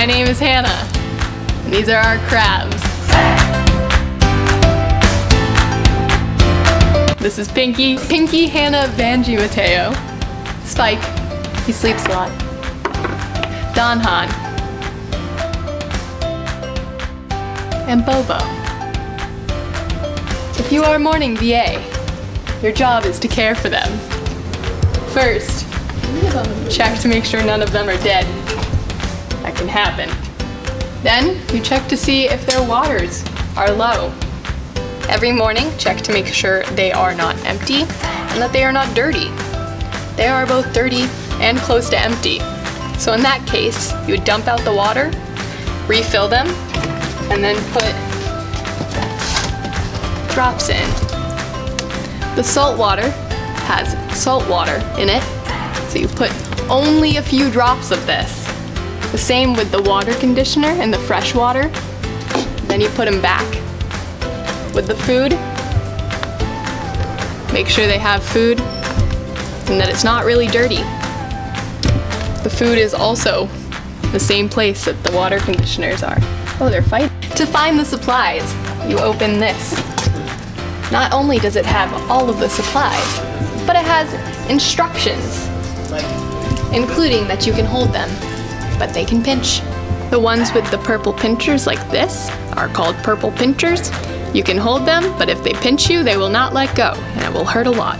My name is Hannah. And these are our crabs. This is Pinky. Pinky Hannah Vanji Mateo. Spike. He sleeps a lot. Don Han. And Bobo. If you are morning VA, your job is to care for them. First, check to make sure none of them are dead. Can happen. Then, you check to see if their waters are low. Every morning, check to make sure they are not empty and that they are not dirty. They are both dirty and close to empty. So in that case, you would dump out the water, refill them, and then put drops in. The salt water has salt water in it, so you put only a few drops of this. The same with the water conditioner and the fresh water. Then you put them back. With the food, make sure they have food and that it's not really dirty. The food is also the same place that the water conditioners are. Oh, they're fighting. To find the supplies, you open this. Not only does it have all of the supplies, but it has instructions, including that you can hold them, but they can pinch. The ones with the purple pinchers like this are called purple pinchers. You can hold them, but if they pinch you, they will not let go, and it will hurt a lot.